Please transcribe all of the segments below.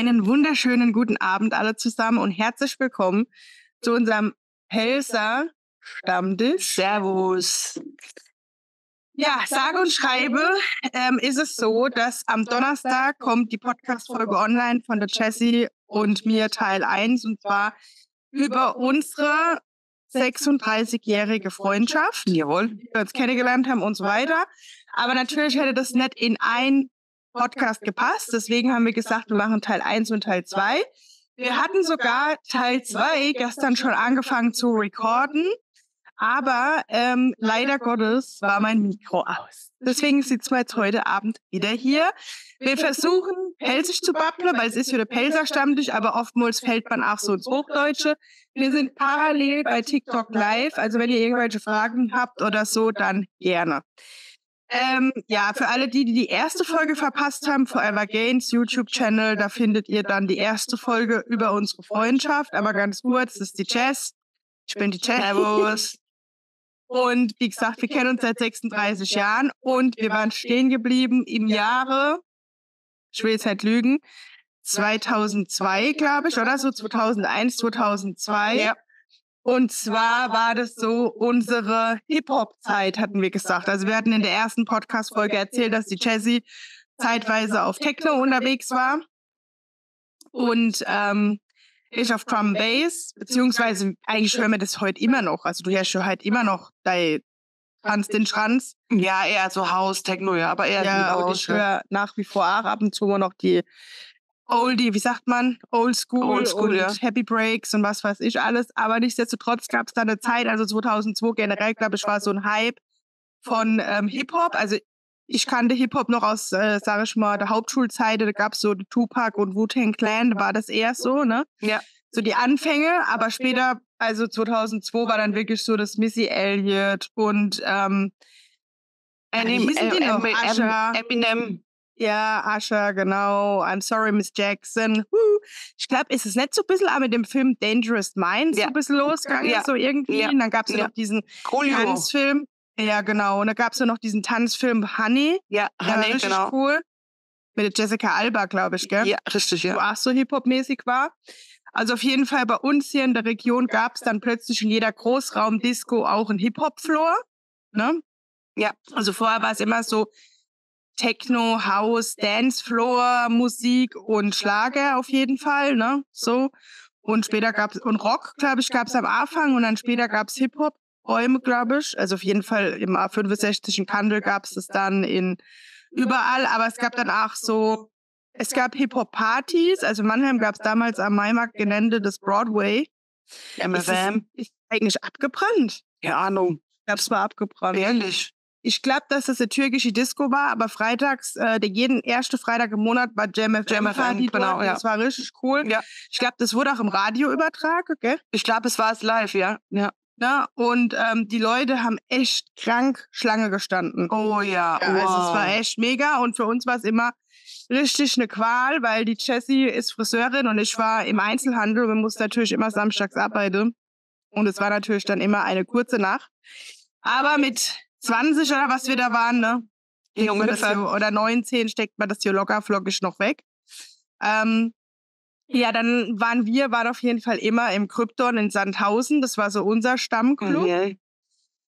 Einen wunderschönen guten Abend alle zusammen und herzlich willkommen zu unserem Pelzer Stammtisch. Servus. Ja, sage und schreibe, ähm, ist es so, dass am Donnerstag kommt die Podcast-Folge online von der Jessie und mir Teil 1 und zwar über unsere 36-jährige Freundschaft, Jawohl. wie wir uns kennengelernt haben und so weiter. Aber natürlich hätte das nicht in ein Podcast gepasst. Deswegen haben wir gesagt, wir machen Teil 1 und Teil 2. Wir hatten sogar Teil 2 gestern schon angefangen zu recorden. Aber ähm, leider Gottes war mein Mikro aus. Deswegen sitzen wir jetzt heute Abend wieder hier. Wir versuchen, Pelzig zu babbeln, weil es ist wieder Pelzer-Stammtisch, aber oftmals fällt man auch so ins Hochdeutsche. Wir sind parallel bei TikTok live, also wenn ihr irgendwelche Fragen habt oder so, dann gerne. Ähm, ja, für alle, die, die die erste Folge verpasst haben, Forever Gains YouTube-Channel, da findet ihr dann die erste Folge über unsere Freundschaft. Aber ganz kurz, das ist die Jess. Ich bin die Jess. Servus. Und wie gesagt, wir kennen uns seit 36 Jahren und wir waren stehen geblieben im Jahre, ich will jetzt nicht lügen, 2002, glaube ich, oder so 2001, 2002. Ja. Und zwar war das so unsere Hip-Hop-Zeit, hatten wir gesagt. Also wir hatten in der ersten Podcast-Folge erzählt, dass die Jessie zeitweise auf Techno unterwegs war. Und ähm, ich auf Drum Bass, beziehungsweise eigentlich hören wir das heute immer noch. Also du hörst schon heute immer noch dein Tanz den Schranz. Ja, eher so Haus, Techno, ja, aber eher Ja, und ich höre nach wie vor auch ab und zu immer noch die Oldie, wie sagt man? Old School, Old School, und ja. Happy Breaks und was weiß ich alles. Aber nichtsdestotrotz gab es da eine Zeit, also 2002 generell, glaube ich, war so ein Hype von ähm, Hip-Hop. Also ich kannte Hip-Hop noch aus, äh, sage ich mal, der Hauptschulzeit. Da gab es so die Tupac und Wu-Tang Clan, da war das eher so, ne? Ja. So die Anfänge, aber später, also 2002 war dann wirklich so das Missy Elliott und ähm, äh, wie hießen die noch? Usher. Eminem. Ja, Usher, genau. I'm sorry, Miss Jackson. Ich glaube, ist es nicht so ein bisschen auch mit dem Film Dangerous Minds Ja. so ein bisschen losgegangen, Ja. so irgendwie. Ja. Und dann gab es Ja. noch diesen Coolio. Tanzfilm. Ja, genau. Und dann gab es noch diesen Tanzfilm Honey. Ja, Honey, richtig genau. cool. Mit Jessica Alba, glaube ich, gell? Ja, richtig, Wo ja. auch so Hip-Hop-mäßig war. Also auf jeden Fall bei uns hier in der Region gab es dann plötzlich in jeder Großraum-Disco auch einen Hip-Hop-Floor. Ne? Ja. Also vorher war es immer so Techno, House, Dancefloor, Musik und Schlager auf jeden Fall, ne? So. Und später gab's und Rock, glaube ich, gab's am Anfang und dann später gab's Hip-Hop. Räume, glaube ich. Also auf jeden Fall im A65 in Kandel gab's das dann in überall, aber es gab dann auch so, es gab Hip-Hop-Partys. Also in Mannheim gab's damals am Maimarkt Gelände das Broadway. Ist, es, MFM. ist eigentlich abgebrannt. Keine Ahnung. Ich glaube, es war abgebrannt. Ehrlich. Ich glaube, dass das eine türkische Disco war, aber freitags, äh, der jeden erste Freitag im Monat war Jam FM. Genau, dort. ja. Das war richtig cool. Ja. Ich glaube, das wurde auch im Radio übertragen, gell? Ich glaube, es war es live, ja. Ja. Ja, und ähm, die Leute haben echt krank Schlange gestanden. Oh ja. Ja, also es wow. war echt mega und für uns war es immer richtig eine Qual, weil die Jessie ist Friseurin und ich war im Einzelhandel und wir mussten natürlich immer samstags arbeiten. Und es war natürlich dann immer eine kurze Nacht. Aber mit 20 oder was wir da waren, ne? Ja, ungefähr. hier, oder 19 steckt man das hier locker flockig noch weg. Ähm, ja, dann waren wir, waren auf jeden Fall immer im Krypton in Sandhausen. Das war so unser Stammclub. Mhm.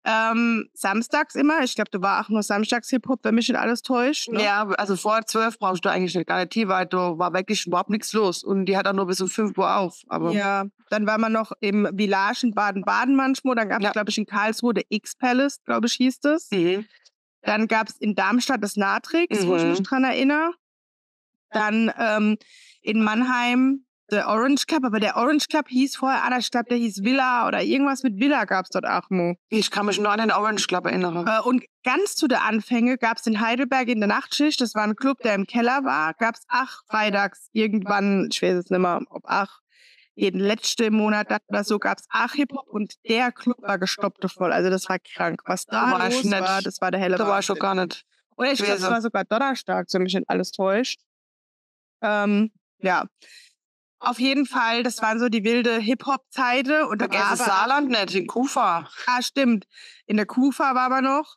Ähm, samstags immer. Ich glaube, du war auch nur samstags Hip-Hop, wenn mich nicht alles täuscht. Ne? Ja, also vor zwölf brauchst du eigentlich nicht gar nicht die, weil da war wirklich überhaupt nichts los. Und die hat auch nur bis um fünf Uhr auf. Aber Ja, dann war man noch im Village in Baden-Baden manchmal. Dann gab es, Ja. glaube ich, in Karlsruhe der X-Palace, glaube ich, hieß das. Mhm. Dann gab es in Darmstadt das Natrix, wo ich Mhm. mich dran erinnere. Dann ähm, in Mannheim der Orange Club, aber der Orange Club hieß vorher anders. Ich glaube, der hieß Villa oder irgendwas mit Villa gab es dort auch mal. ich kann mich nur an den Orange Club erinnern. Äh, und ganz zu der Anfänge gab es in Heidelberg in der Nachtschicht, das war ein Club, der im Keller war, gab es ach freitags irgendwann, ich weiß es nicht mehr, ob ach jeden letzten Monat oder so gab es ach Hip-Hop und der Club war gestoppt voll. Also das war krank. Was da Da war los nicht. war, das war der helle da war ich schon gar nicht. Oder ich glaube, es war sogar Donnerstag, wenn mich nicht alles täuscht. Ähm, ja. Auf jeden Fall, das waren so die wilde Hip-Hop-Zeiten. Und da Saarland nicht, in Kufa. Ah, stimmt. In der Kufa war man noch.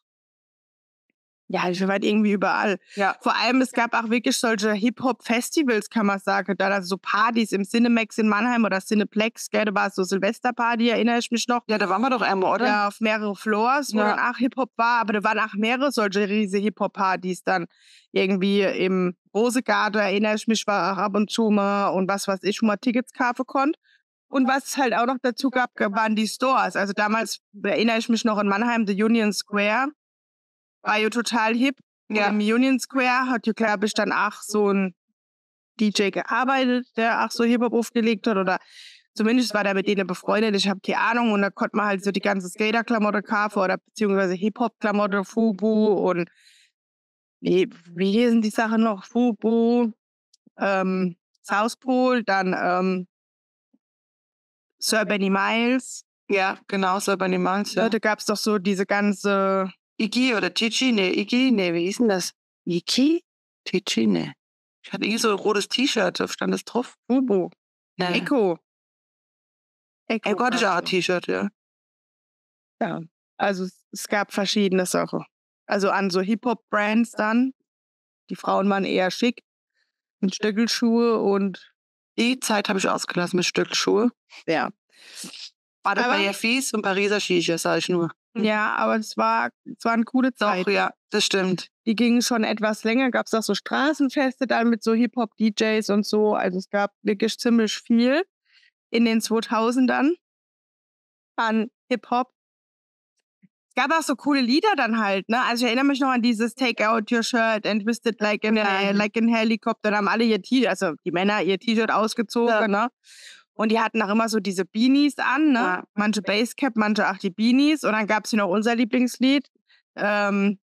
Ja, wir waren irgendwie überall. Ja. Vor allem, es gab auch wirklich solche Hip-Hop-Festivals, kann man sagen. Dann also so Partys im Cinemax in Mannheim oder Cineplex, gell? Da war so Silvesterparty, erinnere ich mich noch. Ja, da waren wir doch einmal, oder? Ja, auf mehrere Floors, wo Ja. dann auch Hip-Hop war. Aber da waren auch mehrere solche riesige Hip-Hop-Partys dann. Irgendwie im Rosegarten, erinnere ich mich, war auch ab und zu mal und was weiß ich, wo man Tickets kaufen konnte. Und was es halt auch noch dazu gab, waren die Stores. Also damals erinnere ich mich noch in Mannheim, the Union Square war ja total hip. Ja. Im Union Square hat ja, glaube ich, dann auch so ein DJ gearbeitet, der auch so Hip-Hop aufgelegt hat. Oder zumindest war der mit denen befreundet. Ich habe keine Ahnung. Und da konnte man halt so die ganze Skater-Klamotte kaufen oder beziehungsweise Hip-Hop-Klamotte, Fubu und wie, wie hießen die Sachen noch? Fubu, ähm, South Pole, dann ähm, Sir Benny Miles. Ja, genau, bei den Manns. Ja. Da gab es doch so diese ganze Iggy oder Chichi? Nee, Iggy? Nee, wie hieß denn das? Iki? Chichi? Nee. Ich hatte irgendwie so ein rotes T-Shirt, da stand das drauf. Fubu. Nee. Echo. Echo. Ey, Gott, ich auch ein. T-Shirt, ja. Ja. Also es, gab verschiedene Sachen. Also an so Hip-Hop-Brands dann. Die Frauen waren eher schick. Mit Stöckelschuhe und Die Zeit habe ich ausgelassen mit Stöckelschuhe. ja. War das bei Fies und Pariser Shisha, sag ich nur. Ja, aber es war, es war eine coole Doch, Zeit. ja, das stimmt. Die gingen schon etwas länger. Gab es auch so Straßenfeste dann mit so Hip-Hop-DJs und so. Also es gab wirklich ziemlich viel in den 2000ern an Hip-Hop. Es gab auch so coole Lieder dann halt, ne? Also ich erinnere mich noch an dieses Take out your shirt and twist it like, an, Ja. äh, like an helicopter. Da haben alle ihr T-Shirt, also die Männer ihr T-Shirt ausgezogen, Ja. ne? Und die hatten auch immer so diese Beanies an, ne? Ja. Manche Basecap, manche auch die Beanies. Und dann gab es hier noch unser Lieblingslied. Ähm,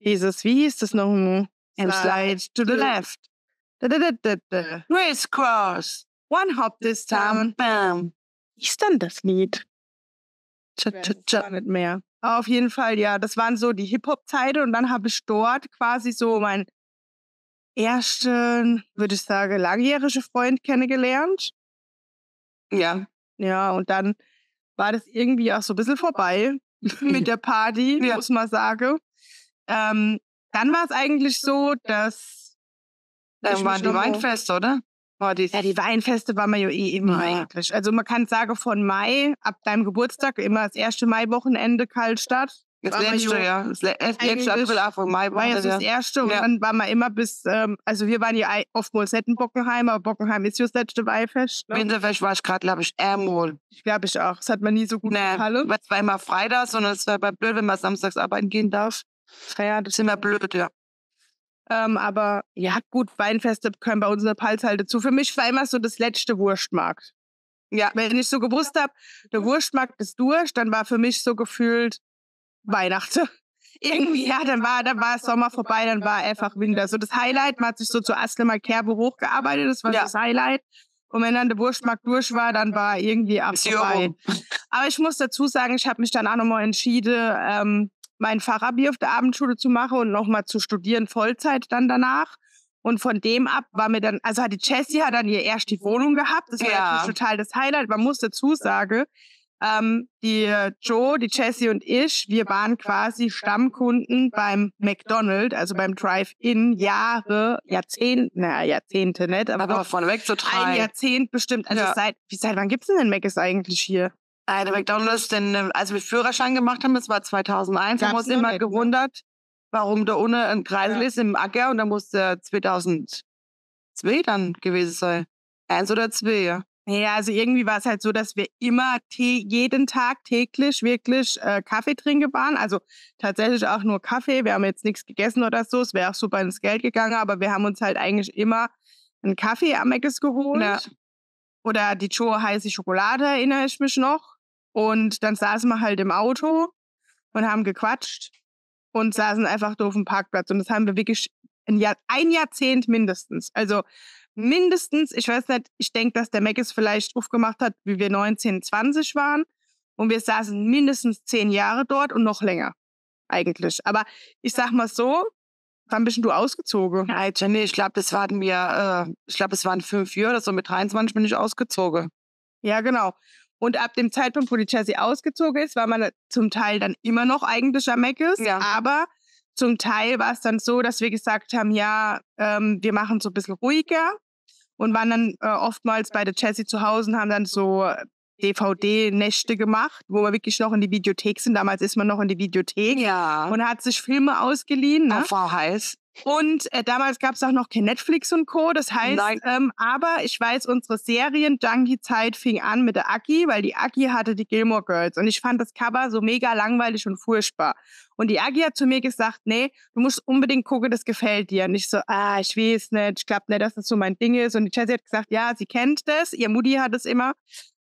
dieses, wie hieß das noch? Im Slide to the left. Da, da, da, da, da. Crisscross. One hop this time. bam. Wie ist denn das Lied? Es tja. gar nicht mehr. Aber auf jeden Fall, ja, das waren so die Hip-Hop-Zeiten und dann habe ich dort quasi so meinen ersten, würde ich sagen, langjährigen Freund kennengelernt. Ja, Ja, und dann war das irgendwie auch so ein bisschen vorbei mit der Party, Ja. muss man sagen. Ähm, dann war es eigentlich so, dass dann Ich waren die Weinfeste, oder? War die, Ja, die Weinfeste waren wir ja eh immer Ja. eigentlich. Also man kann sagen, von Mai, ab deinem Geburtstag, immer das erste Maiwochenende Kaltstadt. Das war man letzte, jo- ja. Das le- letzte April, Anfang Mai War das, ja. das erste und Ja. dann waren wir immer bis, ähm, also wir waren ja oftmals nicht in Bockenheim, aber Bockenheim ist ja das letzte Weihfest. Ne? Winterfest war ich gerade, glaube ich, einmal. Ich glaube ich auch. Das hat mir nie so gut Nee, gefallen. war zweimal Freitags und es war aber blöd, wenn man samstags arbeiten gehen darf. Ja, Das ist immer blöd, ja. Ähm, aber ja, gut, Weinfeste können bei uns in der Palz halt dazu. Für mich war immer so das letzte Wurstmarkt. Ja, Wenn ich so gewusst habe, der Wurstmarkt ist durch, dann war für mich so gefühlt Weihnachten. Irgendwie, ja, dann war, dann war Sommer vorbei, dann war einfach Winter. So das Highlight, man hat sich so zu Aslemer Kerbe hochgearbeitet, das war Ja. das Highlight. Und wenn dann der Wurstmarkt durch war, dann war irgendwie ab vorbei. Aber ich muss dazu sagen, ich habe mich dann auch nochmal entschieden, ähm, mein Fachabi auf der Abendschule zu machen und nochmal zu studieren, Vollzeit dann danach. Und von dem ab war mir dann, also hat die Jessie hat dann ihr erst die Wohnung gehabt. Das war Ja. natürlich total das Highlight. Man muss dazu sagen, ähm, die äh, Joe, die Jessie und ich, wir waren quasi Stammkunden beim McDonald's, also beim Drive-In, Jahre, Jahrzehnte, naja, Jahrzehnte nicht, aber Aber doch vorneweg so ein drei. Jahrzehnt bestimmt. Also Ja. seit, wie, seit wann gibt's denn den Mc's eigentlich hier? Nein, der McDonalds, denn äh, als wir Führerschein gemacht haben, das war 2001, haben wir uns immer nicht, ne? gewundert, warum da ohne ein Kreisel Ja. ist im Acker und da musste 2002 dann gewesen sein. Eins oder zwei, ja. Ja, also irgendwie war es halt so, dass wir immer Tee, jeden Tag täglich wirklich äh, Kaffee trinken waren. Also tatsächlich auch nur Kaffee. Wir haben jetzt nichts gegessen oder so. Es wäre auch super ins Geld gegangen, aber wir haben uns halt eigentlich immer einen Kaffee am Meckes geholt. Ja. Oder die Joe heiße Schokolade, erinnere ich mich noch. Und dann saßen wir halt im Auto und haben gequatscht und saßen einfach auf dem Parkplatz. Und das haben wir wirklich ein, Jahr, ein Jahrzehnt mindestens. Also mindestens, ich weiß nicht, ich denke, dass der Meckes vielleicht aufgemacht hat, wie wir 19, 20 waren. Und wir saßen mindestens zehn Jahre dort und noch länger. Eigentlich. Aber ich sag mal so, wann bist du ausgezogen? Ja, Jenny, ich glaube, das waren wir, äh, ich glaube, es waren fünf Jahre oder so. Mit 23 bin ich ausgezogen. Ja, genau. Und ab dem Zeitpunkt, wo die Jessie ausgezogen ist, war man zum Teil dann immer noch eigentlich am Meckes. Ja. Aber zum Teil war es dann so, dass wir gesagt haben, ja, ähm, wir machen so ein bisschen ruhiger und waren dann äh, oftmals bei der Jessie zu Hause und haben dann so DVD-Nächte gemacht, wo wir wirklich noch in die Videothek sind. Damals ist man noch in die Videothek Ja. und hat sich Filme ausgeliehen. Ne? Auf VHS. Und äh, damals gab es auch noch kein Netflix und Co. Das heißt, ähm, aber ich weiß, unsere Serien-Junkie-Zeit fing an mit der Aki, weil die Aki hatte die Gilmore Girls. Und ich fand das Cover so mega langweilig und furchtbar. Und die Aki hat zu mir gesagt, nee, du musst unbedingt gucken, das gefällt dir. Und ich so, ah, ich weiß nicht, ich glaube nicht, dass das so mein Ding ist. Und die Jessie hat gesagt, ja, sie kennt das. Ihr Mutti hat es immer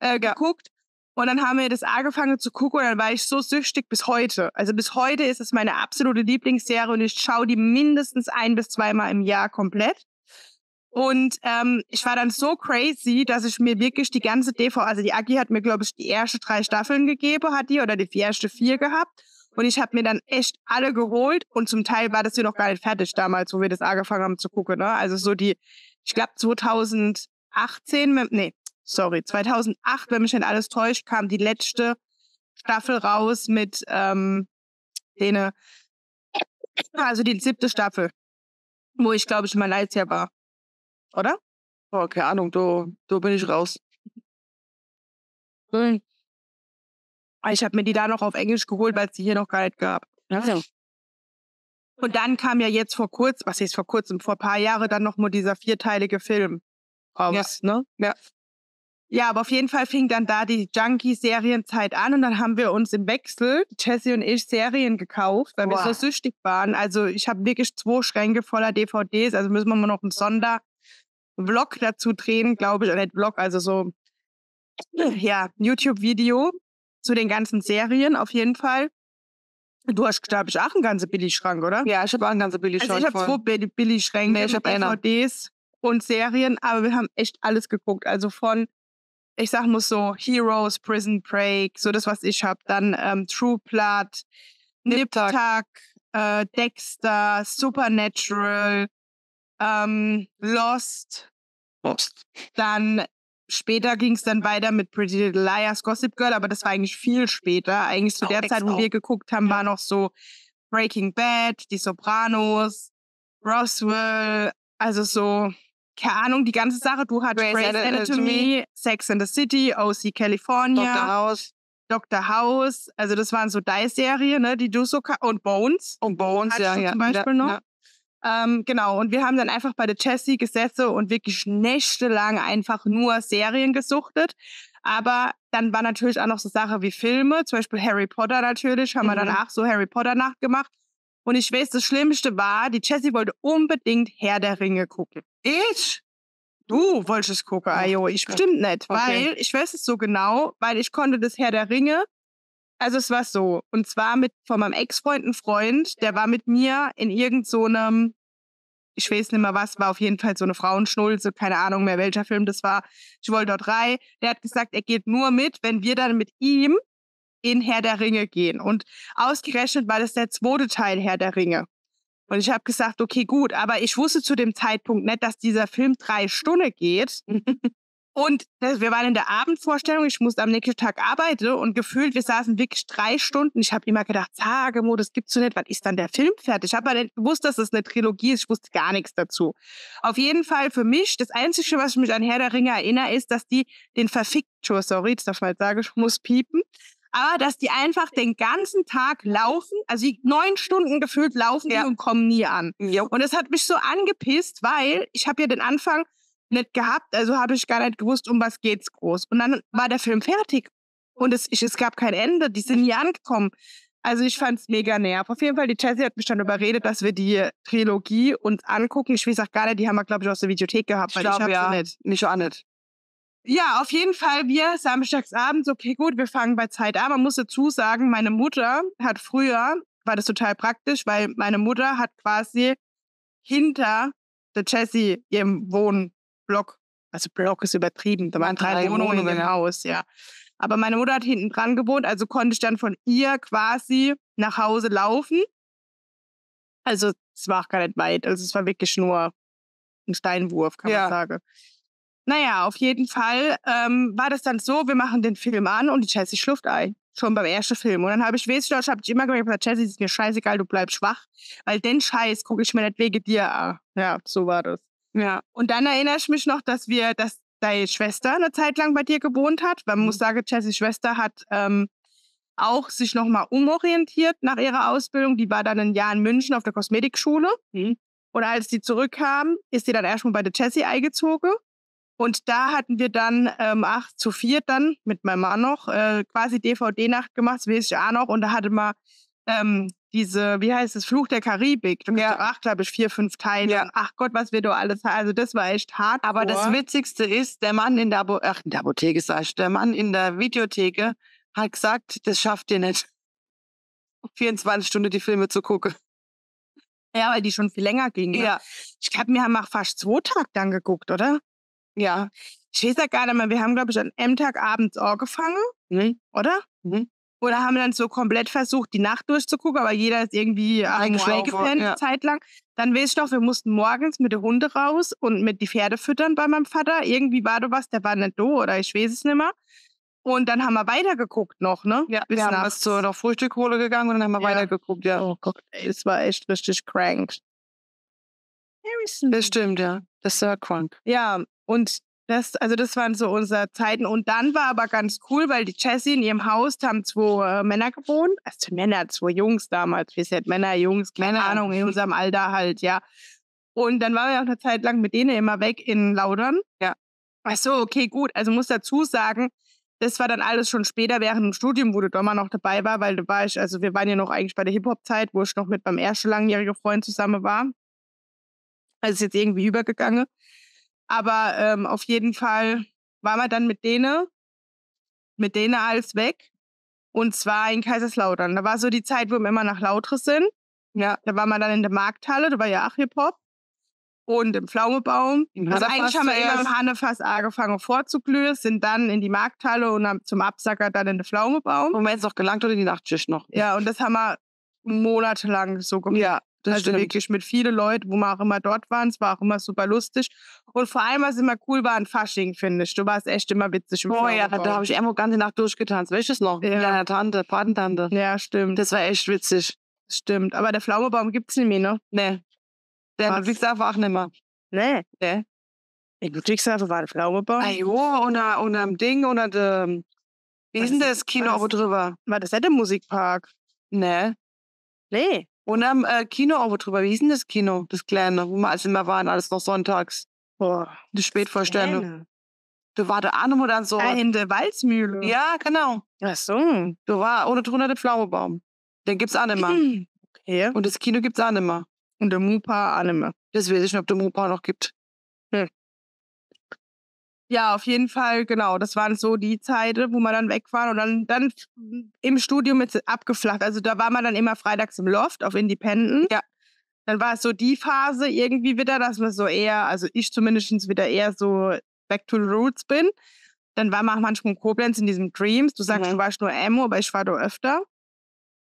äh, geguckt. Und dann haben wir das angefangen zu gucken und dann war ich so süchtig bis heute. Also bis heute ist es meine absolute Lieblingsserie und ich schaue die mindestens ein bis zweimal im Jahr komplett. Und ähm, ich war dann so crazy, dass ich mir wirklich die ganze DV, also die Agi hat mir, glaube ich, die erste drei Staffeln gegeben, hat die, oder die erste vier gehabt. Und ich habe mir dann echt alle geholt und zum Teil war das hier noch gar nicht fertig damals, wo wir das angefangen haben zu gucken. Ne? Also so die, ich glaube 2018, mit- nee, sorry, 2008, wenn mich nicht alles täuscht, kam die letzte Staffel raus mit ähm, denen, also die siebte Staffel, wo ich glaube ich in Malaysia war. Oder? Oh, keine Ahnung, da, da bin ich raus. Ich habe mir die da noch auf Englisch geholt, weil es die hier noch gar nicht gab. Also, Und dann kam ja jetzt vor kurzem, was ist vor kurzem, vor ein paar Jahren dann noch mal dieser vierteilige Film raus, ne? Ja. Ja, aber auf jeden Fall fing dann da die Junkie-Serienzeit an und dann haben wir uns im Wechsel, Jessie und ich, Serien gekauft, weil wir Boah. so süchtig waren. Also ich habe wirklich zwei Schränke voller DVDs, also müssen wir mal noch einen Sondervlog dazu drehen, glaube ich, oder nicht Vlog, also so, ja, YouTube-Video zu den ganzen Serien auf jeden Fall. Du hast, glaube ich, auch einen ganzen Billigschrank, oder? ja, ich habe auch einen ganzen billig Also ich habe zwei Bill- Billigschränke Nee, ich hab einer. DVDs und Serien, aber wir haben echt alles geguckt. Also von, ich sag mal so, Heroes, Prison Break, so das, was ich habe. Dann ähm, True Blood, Nip-Tuck. Nip-Tuck, äh, Dexter, Supernatural, ähm, Lost. Prost. Dann später ging es dann weiter mit Pretty Little Liars, Gossip Girl, aber das war eigentlich viel später. Eigentlich zu der Zeit, wo wir geguckt haben, war noch so Breaking Bad, Die Sopranos, Roswell, also so, keine Ahnung, die ganze Sache. Du hattest Grey's Anatomy. Anatomy, Sex and the City, OC California, Dr. House Dr. House. Also das waren so deine Serien, ne, die du so und Bones. und Bones, ja, ja. zum Beispiel ja, noch? Ja. Ähm, genau, und wir haben dann einfach bei der Jessie gesessen und wirklich nächtelang einfach nur Serien gesuchtet. Aber dann war natürlich auch noch so Sachen wie Filme, zum Beispiel Harry Potter natürlich, haben wir Mhm. danach so Harry Potter Nacht gemacht. Und ich weiß, das Schlimmste war, die Jessie wollte unbedingt Herr der Ringe gucken. Ich? Du wolltest es gucken, Ach Ajo. Ich bestimmt nicht, Okay. weil ich weiß es so genau, weil ich konnte das Herr der Ringe. Also es war so, und zwar mit von meinem Ex-Freund ein Freund, der war mit mir in irgend so einem, ich weiß nicht mehr was, war auf jeden Fall so eine Frauenschnulze, keine Ahnung mehr welcher Film das war. Ich wollte dort rein. Der hat gesagt, er geht nur mit, wenn wir dann mit ihm in Herr der Ringe gehen. Und ausgerechnet war das der zweite Teil Herr der Ringe. Und ich habe gesagt, okay, gut, aber ich wusste zu dem Zeitpunkt nicht, dass dieser Film drei Stunden geht. Und das, wir waren in der Abendvorstellung, ich musste am nächsten Tag arbeiten und gefühlt, wir saßen wirklich drei Stunden. Ich habe immer gedacht, sage Mo, das gibt's so nicht, wann ist dann der Film fertig? Ich habe aber nicht gewusst, dass das eine Trilogie ist, ich wusste gar nichts dazu. Auf jeden Fall für mich, das Einzige, was ich mich an Herr der Ringe erinnere, ist, dass die den verfickt, sorry, das darf man jetzt sagen, ich muss piepen, aber dass die einfach den ganzen Tag laufen, also die neun Stunden gefühlt laufen Ja. die und kommen nie an. Jo. Und es hat mich so angepisst, weil ich habe ja den Anfang nicht gehabt, also habe ich gar nicht gewusst, um was geht's groß. Und dann war der Film fertig und es, ich, es gab kein Ende, die sind nie angekommen. Also ich fand's mega nerv. Auf jeden Fall, die Jessie hat mich dann überredet, dass wir die Trilogie uns angucken. Ich weiß auch gar nicht, die haben wir, glaube ich, aus der Videothek gehabt, Ich weil ich glaube, hab ja. sie nicht. Nicht auch nicht. Ja, auf jeden Fall, wir samstagsabends, okay, gut, wir fangen bei Zeit an. Man muss dazu sagen, meine Mutter hat früher, war das total praktisch, weil meine Mutter hat quasi hinter der Jessie ihrem Wohnblock, also Block ist übertrieben, da waren drei, Drei Wohnungen, Wohnungen, im. Haus, ja. Aber meine Mutter hat hinten dran gewohnt, also konnte ich dann von ihr quasi nach Hause laufen. Also es war auch gar nicht weit, also es war wirklich nur ein Steinwurf, kann Ja. man sagen. Naja, auf jeden Fall ähm, war das dann so, wir machen den Film an und die Jessie schluft ein. Schon beim ersten Film. Und dann habe ich, weißt du, ich habe immer gemerkt, Jesse, ist mir scheißegal, du bleibst schwach. Weil den Scheiß gucke ich mir nicht wegen dir an. Ja, so war das. Ja. Und dann erinnere ich mich noch, dass wir, dass deine Schwester eine Zeit lang bei dir gewohnt hat. Weil man muss Mhm. sagen, Jessys Schwester hat ähm, auch sich nochmal umorientiert nach ihrer Ausbildung. Die war dann ein Jahr in München auf der Kosmetikschule. Mhm. Und als die zurückkam, ist sie dann erstmal bei der Jessie eingezogen. Und da hatten wir dann ähm, acht zu vier dann mit meinem Mann noch äh, quasi DVD-Nacht gemacht, das weiß ich auch noch. Und da hatte man ähm, diese, wie heißt es, Fluch der Karibik. Da Ja. ja. acht, glaube ich, vier, fünf Teile. Ja. Ach Gott, was wir da alles haben. Also das war echt hart. Aber das Witzigste ist, der Mann in der, Abo Ach, in der Apotheke, sag ich, der Mann in der Videotheke hat gesagt, das schafft ihr nicht. 24 Stunden die Filme zu gucken. Ja, weil die schon viel länger gingen. ne? Ich glaube, wir haben auch fast zwei Tage dann geguckt, oder? Ja. Ich weiß ja gar nicht mehr. Wir haben, glaube ich, an einem Tag abends angefangen, Mhm. oder? Mhm. Oder haben dann so komplett versucht, die Nacht durchzugucken, aber jeder ist irgendwie irgendwo Eingeschlafen, eingepennt, ja. eine Zeit lang. Dann weiß ich noch, wir mussten morgens mit den Hunde raus und mit die Pferde füttern bei meinem Vater. Irgendwie war da was, der war nicht da oder ich weiß es nicht mehr. Und dann haben wir weitergeguckt noch, ne? Ja, Bis wir haben nachts. so noch Frühstück holen gegangen und dann haben wir Ja. weitergeguckt, ja. Oh Gott, ey, das war echt richtig crank. Das stimmt, ja. Das ist ja krank. Ja, und das, also das waren so unsere Zeiten. Und dann war aber ganz cool, weil die Jessie in ihrem Haus, haben zwei äh, Männer gewohnt. Also Männer, zwei Jungs damals. Wir sind Männer, Jungs, keine Männer. Ahnung, in unserem Alter halt, ja. Und dann waren wir auch eine Zeit lang mit denen immer weg in Laudern. Ja. Ach so, okay, gut. Also muss dazu sagen, das war dann alles schon später während dem Studium, wo der Dommer noch dabei war, weil da war ich, also wir waren ja noch eigentlich bei der Hip-Hop-Zeit, wo ich noch mit meinem ersten langjährigen Freund zusammen war. Also ist jetzt irgendwie übergegangen. Aber ähm, auf jeden Fall waren wir dann mit denen, mit denen alles weg. Und zwar in Kaiserslautern. Da war so die Zeit, wo wir immer nach Lautre sind. Ja. Da waren wir dann in der Markthalle, da war ja auch Hip-Hop. Und im Pflaumebaum. Also eigentlich haben wir immer im Hannefass angefangen vorzuglühen, sind dann in die Markthalle und zum Absacker dann in den Pflaumebaum. Und wenn es noch gelangt oder die Nachtschicht noch. Ja, und das haben wir monatelang so gemacht. Ja, das also stimmt. wirklich mit vielen Leuten, wo wir auch immer dort waren. Es war auch immer super lustig. Und vor allem, was immer cool war, an Fasching, finde ich. Du warst echt immer witzig Oh ja, Pflaumebaum. da habe ich irgendwo ganze Nacht durchgetanzt. Weißt du das noch? Ja. Mit deiner Tante, Patentante. Ja, stimmt. Das war echt witzig. stimmt. Aber der Pflaumebaum gibt es nicht mehr, ne? Nee. Der gesagt, war auch nicht mehr. Nee. Nee. In Ludwigshafen war der Pflaumebaum. Ah jo, unter, unter dem Ding, unter dem. Wie ist denn das Kino oben drüber? War das nicht der Musikpark? Nee. Nee. Unter dem äh, Kino oben drüber. Wie ist denn das Kino? Das kleine, wo wir alles immer waren, alles noch sonntags. Boah. Die Spätvorstellung. Du war der Arno dann so. Ah, in der Walzmühle. Ja, genau. Ach so. Du war ohne drunter der Pflaumebaum. Den gibt's auch nicht mehr. Okay. Und das Kino gibt's auch nicht mehr. Und der Mupa auch nicht mehr. Das weiß ich nicht, ob der Mupa noch gibt. Ja, auf jeden Fall, genau. Das waren so die Zeiten, wo wir dann weg waren und dann, dann im Studium jetzt abgeflacht. Also da war man dann immer freitags im Loft auf Independent. Ja. Dann war es so die Phase irgendwie wieder, dass man so eher, also ich zumindest wieder eher so back to the roots bin. Dann war man manchmal in Koblenz in diesem Dreams. Du sagst, Mhm. du warst nur Emo, aber ich war da öfter.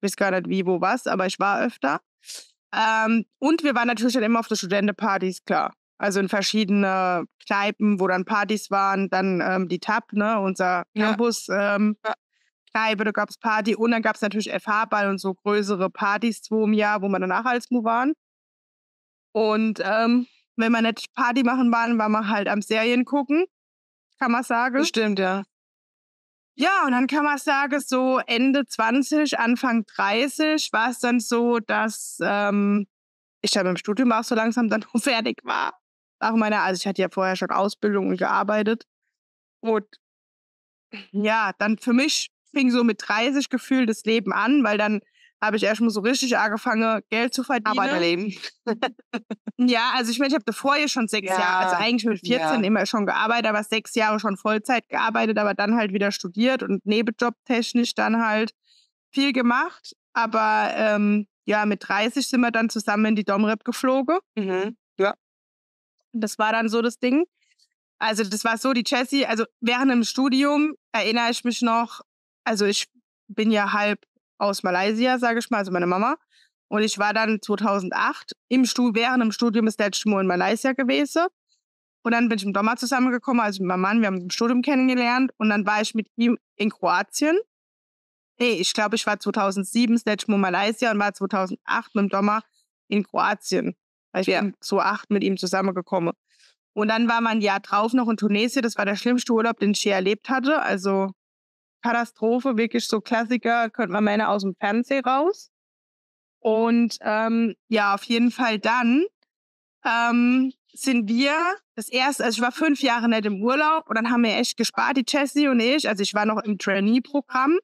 Ich weiß gar nicht wie, wo, was, aber ich war öfter. Ähm, und wir waren natürlich dann immer auf den Studentenpartys, klar. Also in verschiedene Kneipen, wo dann Partys waren, dann ähm, die TAP, ne, unser Ja. Campus ähm, Ja. Kneipe, da gab es Party und dann gab es natürlich FH-Ball und so größere Partys zwei im Jahr, wo wir danach als Mu waren. Und ähm, wenn wir nicht Party machen waren, waren wir halt am Serien gucken, kann man sagen. Stimmt, ja. Ja, und dann kann man sagen, so Ende 20, Anfang 30 war es dann so, dass ähm, ich dann im Studium auch so langsam dann fertig war. Auch meine, also ich hatte ja vorher schon Ausbildung und gearbeitet. Und ja, dann für mich fing so mit 30 gefühlt das Leben an, weil dann habe ich erstmal so richtig angefangen, Geld zu verdienen. Arbeiterleben. Ja, also ich meine, ich habe davor ja schon sechs Ja, Jahre, also eigentlich mit 14 ja. immer schon gearbeitet, aber sechs Jahre schon Vollzeit gearbeitet, aber dann halt wieder studiert und nebenjobtechnisch dann halt viel gemacht. Aber ähm, ja, mit 30 sind wir dann zusammen in die Domrep geflogen. Mhm. Das war dann so das Ding. Also das war so, die Jessie, also während dem Studium erinnere ich mich noch, also ich bin ja halb aus Malaysia, sage ich mal, also meine Mama. Und ich war dann 2008 im Stu während dem Studium das letzte Mal in Malaysia gewesen. Und dann bin ich mit Dommer zusammengekommen, also mit meinem Mann, wir haben im Studium kennengelernt. Und dann war ich mit ihm in Kroatien. nee, ich glaube, ich war 2007 das in Malaysia und war 2008 mit dem Dommer in Kroatien. Weil ich Ja. bin so acht mit ihm zusammengekommen. Und dann war man ein Jahr drauf noch in Tunesien. Das war der schlimmste Urlaub, den ich je erlebt hatte. Also Katastrophe, wirklich so Klassiker, könnte man meinen aus dem Fernsehen raus. Und ähm, ja, auf jeden Fall dann ähm, sind wir das erste, also ich war fünf Jahre nicht im Urlaub und dann haben wir echt gespart, die Jessie und ich. Also ich war noch im Trainee-Programm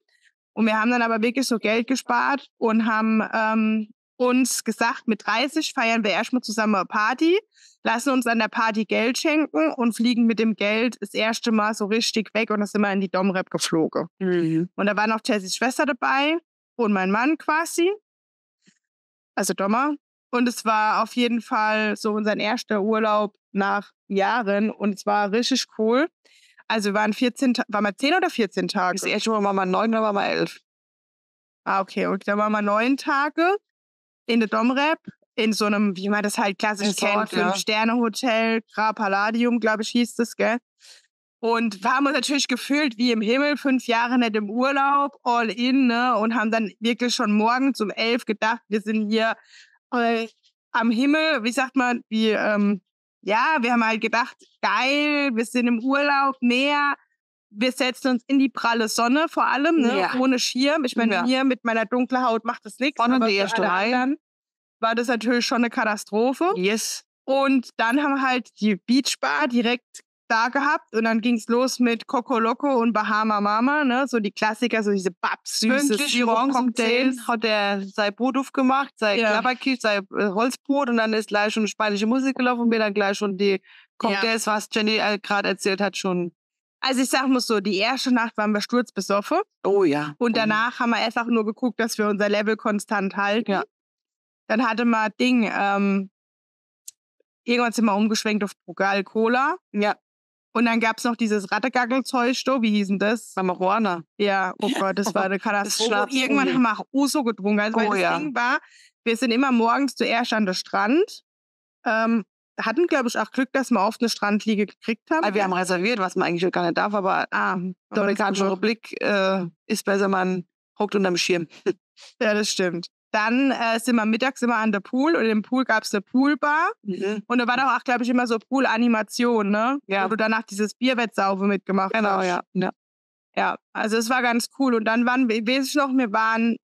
und wir haben dann aber wirklich so Geld gespart und haben ähm, uns gesagt, mit 30 feiern wir erstmal zusammen eine Party, lassen uns an der Party Geld schenken und fliegen mit dem Geld das erste Mal so richtig weg und dann sind wir in die Domrep geflogen. Mhm. Und da war noch Jessys Schwester dabei und mein Mann quasi. Also Dommer. Und es war auf jeden Fall so unser erster Urlaub nach Jahren und es war richtig cool. Also wir waren 14, Ta- waren wir 10 oder 14 Tage? Das erste Mal waren wir neun, dann waren wir elf. Ah, okay. Und dann waren wir neun Tage in der Domrep, in so einem, wie man das halt klassisch Resort, kennt, ja. Fünf-Sterne-Hotel, Gra Palladium, glaube ich, hieß das, gell? Und wir haben uns natürlich gefühlt wie im Himmel, fünf Jahre nicht im Urlaub, all in, ne? Und haben dann wirklich schon morgens um elf gedacht, wir sind hier äh, am Himmel, wie sagt man, wie, ähm, ja, wir haben halt gedacht, geil, wir sind im Urlaub, Meer, wir setzen uns in die pralle Sonne vor allem, ne? Ja. ohne Schirm. Ich meine, Ja. mir mit meiner dunklen Haut macht das nichts. Vorne aber die erste Reihe. War das natürlich schon eine Katastrophe. Yes. Und dann haben wir halt die Beachbar direkt da gehabt und dann ging es los mit Coco Loco und Bahama Mama, ne? So die Klassiker, so diese babs süße. 10 hat er sein Brot aufgemacht, sein Ja. Klapperkisch, sein äh, Holzbrot und dann ist gleich schon spanische Musik gelaufen und mir dann gleich schon die Cocktails, was Jenny äh, gerade erzählt hat, schon. Also ich sag mal so, die erste Nacht waren wir sturzbesoffen Oh ja. und danach haben wir einfach nur geguckt, dass wir unser Level konstant halten. Ja. Dann hatte man Ding, ähm, irgendwann sind wir umgeschwenkt auf Brugal Cola Ja, und dann gab's noch dieses Rattegaggelzeug, wie hieß denn das? Marihuana. Ja, oh Gott, das war eine Katastrophe. Irgendwann Ui. haben wir auch Uso getrunken. Also weil Oh das ja. Ding war, wir sind immer morgens zuerst an den Strand. Ähm, hatten, glaube ich, auch Glück, dass wir oft eine Strandliege gekriegt haben. Weil wir haben reserviert, was man eigentlich gar nicht darf, aber ah, Dominikanische Republik äh, ist besser, man hockt unterm Schirm. Ja, das stimmt. Dann äh, sind wir mittags immer an der Pool und im Pool gab's eine Poolbar. Mhm. Und da war doch auch, glaube ich, immer so Pool-Animation, ne? Ja. Wo du danach dieses Bierwettsaufe mitgemacht Genau, hast. ja. ja. Ja, also es war ganz cool. Und dann waren, wir- weiß ich noch, wir waren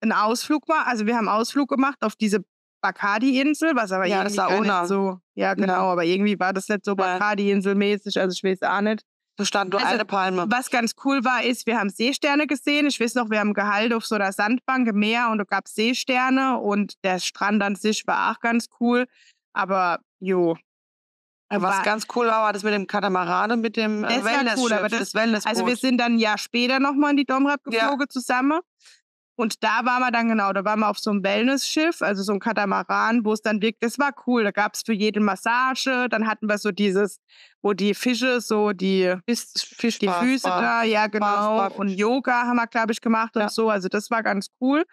einen Ausflug mal, also wir haben Ausflug gemacht auf diese Bacardi-Insel, was aber Ja, das irgendwie Ona. nicht so, ja genau, Ja. aber irgendwie war das nicht so Ja. Bacardi-Insel-mäßig, also ich weiß auch nicht. So stand nur Also, eine Palme. Was ganz cool war, ist, wir haben Seesterne gesehen. Ich weiß noch, wir haben Gehalt auf so einer Sandbank im Meer und da gab es Seesterne und der Strand an sich war auch ganz cool. Aber jo, Was war- ganz cool war, war das mit dem Katamaran und mit dem Das äh, war cool, das- das Wellnessboot. Also wir sind dann ein Jahr später nochmal in die Domrep Ja. geflogen zusammen. Und da waren wir dann genau, da waren wir auf so einem Wellness-Schiff, also so ein Katamaran, wo es dann wirklich, das war cool. Da gab es für jede Massage, dann hatten wir so dieses, wo die Fische so die, Fisch, die Fischbar, Füße da, ja genau. Und Yoga haben wir, glaube ich, gemacht Ja. und so. Also das war ganz cool.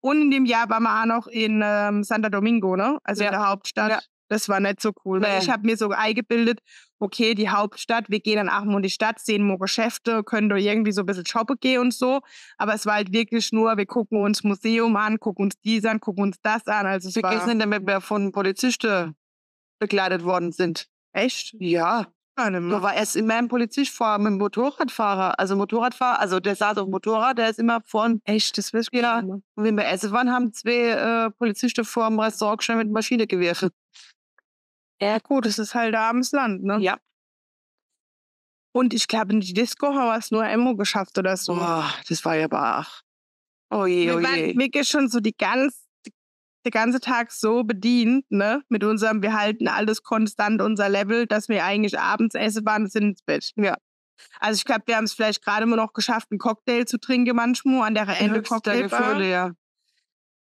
Und in dem Jahr waren wir auch noch in ähm, Santo Domingo, ne? Also Ja. in der Hauptstadt. Ja. Das war nicht so cool. Nee. ich habe mir so eingebildet, okay, die Hauptstadt, wir gehen dann auch mal in die Stadt, sehen mal Geschäfte, können da irgendwie so ein bisschen shoppen gehen und so. Aber es war halt wirklich nur, wir gucken uns Museum an, gucken uns dies an, gucken uns das an. Also Wir war sind damit wir von Polizisten begleitet worden sind. echt. Ja, da war erst immer ein Polizist vor mit dem Motorradfahrer. Also Motorradfahrer, also der saß auf dem Motorrad, der ist immer vorn. Echt, das weiß ich Ja. mehr. Und wenn wir essen waren, haben zwei äh, Polizisten vor dem Restaurant schon mit Maschinengewehre. Ja, gut, es ist halt abends Land, ne? Ja. Und ich glaube, in die Disco haben wir es nur Emo geschafft oder so. Boah, das war ja aber ach. Oh je, wir oh waren je. wirklich schon so die ganz, die, der ganze Tag so bedient, ne? Mit unserem, wir halten alles konstant, unser Level, dass wir eigentlich abends essen waren und sind ins Bett. Ja. Also ich glaube, wir haben es vielleicht gerade mal noch geschafft, einen Cocktail zu trinken manchmal an der Ende Cocktailbar. Gefühle, ja.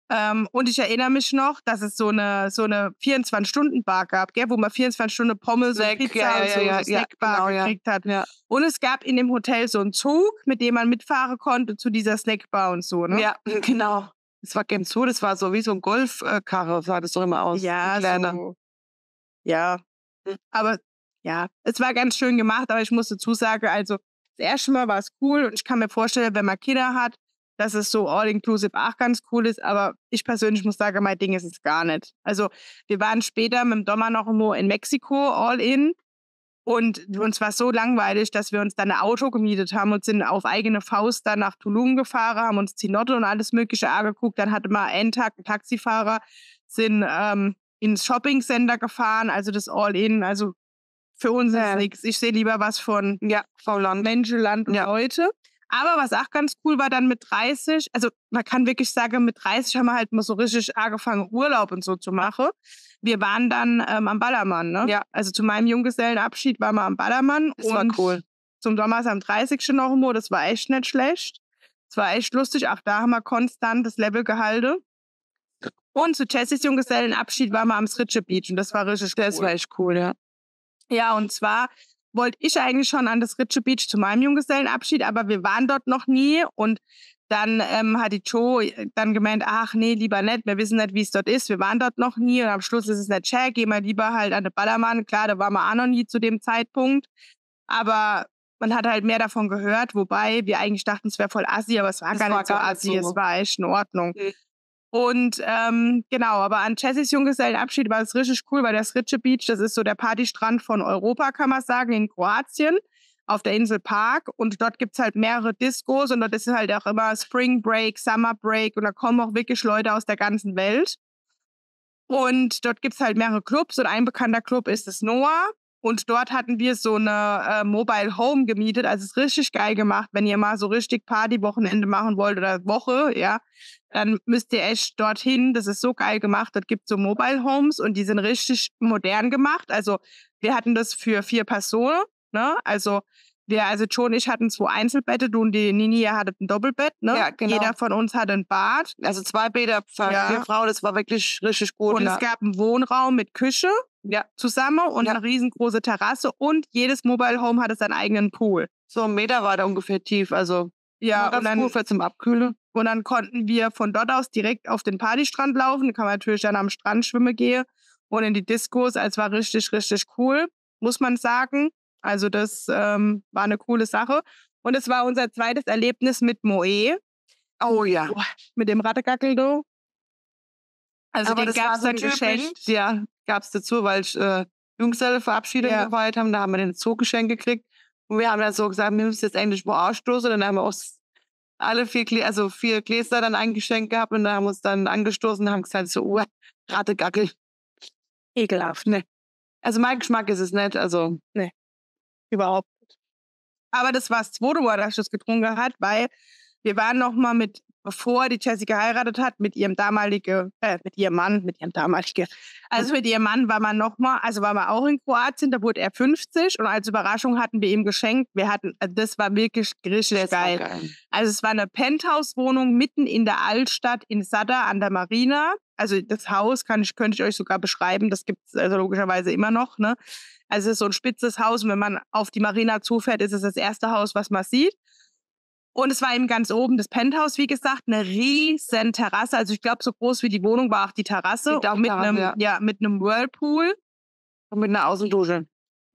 Ähm, und ich erinnere mich noch, dass es so eine, so eine 24-Stunden-Bar gab, gell, wo man 24 Stunden Pommes Snack, und Pizza ja, und so, ja, ja, Snackbar genau, gekriegt hat. Und es gab in dem Hotel so einen Zug, mit dem man mitfahren konnte zu dieser Snackbar und so, ne? Ja, genau. Das war Game 2, das war so wie so ein Golfkarre, sah das doch immer aus. Ja, so. Ja. Hm. Aber ja, es war ganz schön gemacht, aber ich muss dazu sagen, also das erste Mal war es cool und ich kann mir vorstellen, wenn man Kinder hat, dass es so all-inclusive auch ganz cool ist. Aber ich persönlich muss sagen, mein Ding ist es gar nicht. Also wir waren später mit dem Dommer noch irgendwo in Mexiko all in. Und uns war so langweilig, dass wir uns dann ein Auto gemietet haben und sind auf eigene Faust dann nach Tulum gefahren, haben uns Zinotte und alles Mögliche angeguckt. Dann hatte mal einen Tag ein Taxifahrer, sind ähm, ins Shoppingcenter gefahren, also das All-In. Also für uns ja. ist nichts. Ich sehe lieber was von ja, Land. Menschen, Land und ja. Leute. Aber was auch ganz cool war dann mit 30, also man kann wirklich sagen, mit 30 haben wir halt mal so richtig angefangen, Urlaub und so zu machen. Wir waren dann ähm, am Ballermann, ne? Ja. Also zu meinem Junggesellenabschied waren wir am Ballermann. Das war cool. Zum Sommer am 30. noch immer, das war echt nicht schlecht. Es war echt lustig, auch da haben wir konstant das Level gehalten. Und zu Jessys Junggesellenabschied waren wir am Sritsche Beach und das war richtig cool. Das war echt cool, ja. Ja, und zwar wollte ich eigentlich schon an das Ritsche Beach zu meinem Junggesellenabschied, aber wir waren dort noch nie und dann ähm, hat die Joe dann gemeint, ach nee, lieber nicht, wir wissen nicht, wie es dort ist, wir waren dort noch nie und am Schluss ist es nicht check, gehen wir lieber halt an den Ballermann. Klar, da waren wir auch noch nie zu dem Zeitpunkt, aber man hat halt mehr davon gehört, wobei wir eigentlich dachten, es wäre voll assi, aber es war das gar war nicht so assi, so. es war echt in Ordnung. Okay. Und ähm, genau, aber an Jessys Junggesellenabschied war es richtig cool, weil das Ritsche Beach, das ist so der Partystrand von Europa, kann man sagen, in Kroatien auf der Insel Park. Und dort gibt es halt mehrere Discos und dort ist halt auch immer Spring Break, Summer Break und da kommen auch wirklich Leute aus der ganzen Welt. Und dort gibt es halt mehrere Clubs und ein bekannter Club ist das Noah. Und dort hatten wir so eine äh, Mobile Home gemietet. Also es ist richtig geil gemacht, wenn ihr mal so richtig Party-Wochenende machen wollt oder Woche, ja, dann müsst ihr echt dorthin. Das ist so geil gemacht. Dort gibt es so Mobile Homes und die sind richtig modern gemacht. Also wir hatten das für vier Personen. Ne? Also wir, also Joe und ich hatten zwei Einzelbette, du und die Nini hattet ein Doppelbett. Ne? Ja, genau. Jeder von uns hatte ein Bad. Also zwei Bäder für ja. vier Frauen, das war wirklich richtig gut. Und ja. es gab einen Wohnraum mit Küche ja. zusammen und ja. eine riesengroße Terrasse und jedes Mobile Home hatte seinen eigenen Pool. So ein Meter war da ungefähr tief, also ja, und dann, für zum Abkühlen. Und dann konnten wir von dort aus direkt auf den Partystrand laufen. Da kann man natürlich dann am Strand schwimmen gehen und in die Diskos. Also es war richtig, richtig cool, muss man sagen. Also das ähm, war eine coole Sache. Und es war unser zweites Erlebnis mit Moe. Oh ja. Mit dem Rattegackel, du. Also Aber den gab es so dann geschenkt. Ja, gab es dazu, weil ich äh, Junggeselle Verabschiedung ja. gefeiert haben. Da haben wir den Zoo geschenkt gekriegt. Und wir haben dann so gesagt, wir müssen jetzt endlich mal ausstoßen. Dann haben wir auch alle vier, Glä also vier Gläser dann eingeschenkt gehabt und dann haben wir uns dann angestoßen und haben gesagt, so, uh, Rattegackel. Ekelhaft. Ne. Also mein Geschmack ist es nicht, also. Ne. Überhaupt nicht. Aber das war das zweite Mal, dass ich das getrunken hat, weil wir waren noch mal mit bevor die Jessie geheiratet hat, mit ihrem damaligen, äh, mit ihrem Mann, mit ihrem damaligen, also mit ihrem Mann war man nochmal, also war man auch in Kroatien, da wurde er 50 und als Überraschung hatten wir ihm geschenkt, wir hatten, also das war wirklich richtig geil. geil. Also es war eine Penthouse-Wohnung mitten in der Altstadt in Sada an der Marina. Also das Haus kann ich, könnte ich euch sogar beschreiben, das gibt es also logischerweise immer noch, ne? Also es ist so ein spitzes Haus und wenn man auf die Marina zufährt, ist es das erste Haus, was man sieht. Und es war eben ganz oben das Penthouse, wie gesagt, eine riesen Terrasse. Also ich glaube, so groß wie die Wohnung war auch die Terrasse. Die mit einem, ja. ja. mit einem Whirlpool. Und mit einer Außendusche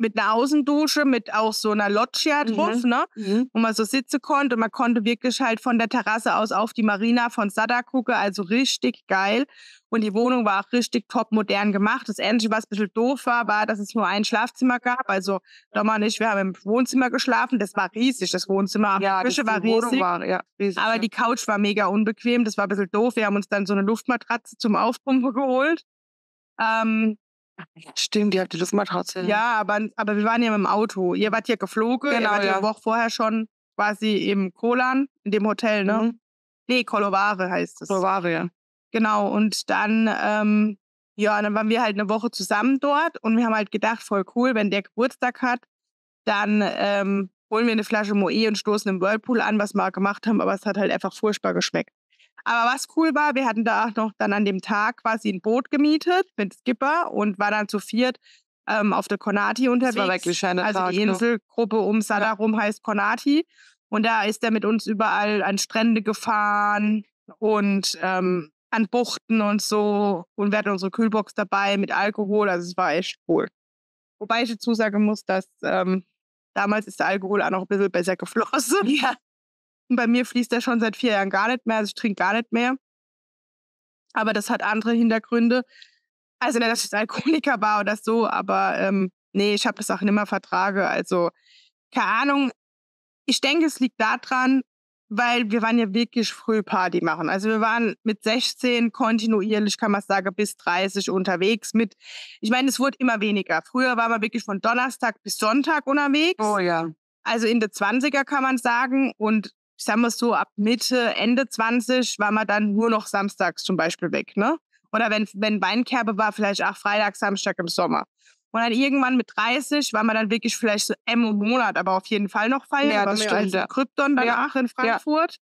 mit einer Außendusche, mit auch so einer Loggia mhm. drauf, ne? Mhm. Wo man so sitzen konnte. Und man konnte wirklich halt von der Terrasse aus auf die Marina von Sada gucken. Also richtig geil. Und die Wohnung war auch richtig top modern gemacht. Das Einzige, was ein bisschen doof war, war, dass es nur ein Schlafzimmer gab. Also Dommer und ich, wir haben im Wohnzimmer geschlafen. Das war riesig, das Wohnzimmer. Ja, die Küche war riesig. War, ja, riesig. Aber ja. die Couch war mega unbequem. Das war ein bisschen doof. Wir haben uns dann so eine Luftmatratze zum Aufpumpen geholt. Ähm, Stimmt, die habt ihr das mal trotzdem. Ja, aber, aber wir waren ja mit dem Auto. Ihr wart hier geflogen. Genau, ihr wart ja eine Woche vorher schon quasi im Kolan, in dem Hotel, ne? Mhm. Nee, Kolovare heißt es. Kolovare, ja. Genau, und dann, ähm, ja, dann waren wir halt eine Woche zusammen dort und wir haben halt gedacht, voll cool, wenn der Geburtstag hat, dann ähm, holen wir eine Flasche Moe und stoßen im Whirlpool an, was wir gemacht haben, aber es hat halt einfach furchtbar geschmeckt. Aber was cool war, wir hatten da auch noch dann an dem Tag quasi ein Boot gemietet mit Skipper und war dann zu viert ähm, auf der Konati unterwegs. Das war wirklich schöner Also Tag, die Inselgruppe um Sada ja. rum heißt Konati. Und da ist er mit uns überall an Strände gefahren und ähm, an Buchten und so. Und wir hatten unsere Kühlbox dabei mit Alkohol. Also es war echt cool. Wobei ich dazu sagen muss, dass ähm, damals ist der Alkohol auch noch ein bisschen besser geflossen. Ja. Bei mir fließt der schon seit vier Jahren gar nicht mehr. Also ich trinke gar nicht mehr. Aber das hat andere Hintergründe. Also nicht, dass ich Alkoholiker war oder so, aber ähm, nee, ich habe das auch nicht mehr vertrage. Also keine Ahnung. Ich denke, es liegt daran, weil wir waren ja wirklich früh Party machen. Also wir waren mit 16 kontinuierlich, kann man sagen, bis 30 unterwegs mit, ich meine, es wurde immer weniger. Früher war man wirklich von Donnerstag bis Sonntag unterwegs. Oh ja. Also in der 20er kann man sagen und ich sag mal so, ab Mitte, Ende 20 war man dann nur noch samstags zum Beispiel weg, ne? Oder wenn, wenn Weinkerbe war, vielleicht auch Freitag, Samstag im Sommer. Und dann irgendwann mit 30 war man dann wirklich vielleicht so M im Monat, aber auf jeden Fall noch feiern. Ja, das stimmt. Also ja. Krypton danach ja. in Frankfurt.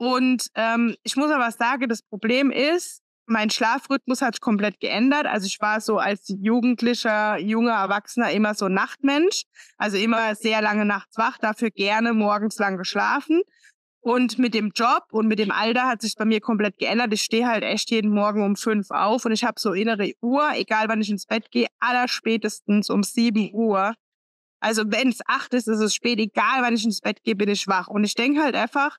Ja. Und ähm, ich muss aber sagen, das Problem ist, mein Schlafrhythmus hat sich komplett geändert. Also ich war so als jugendlicher, junger Erwachsener immer so Nachtmensch. Also immer sehr lange nachts wach, dafür gerne morgens lang geschlafen. Und mit dem Job und mit dem Alter hat sich bei mir komplett geändert. Ich stehe halt echt jeden Morgen um fünf auf und ich habe so innere Uhr, egal wann ich ins Bett gehe, aller spätestens um sieben Uhr. Also wenn es acht ist, ist es spät, egal wann ich ins Bett gehe, bin ich wach. Und ich denke halt einfach,